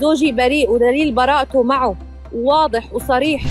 زوجي بريء ودليل براءته معه واضح وصريح.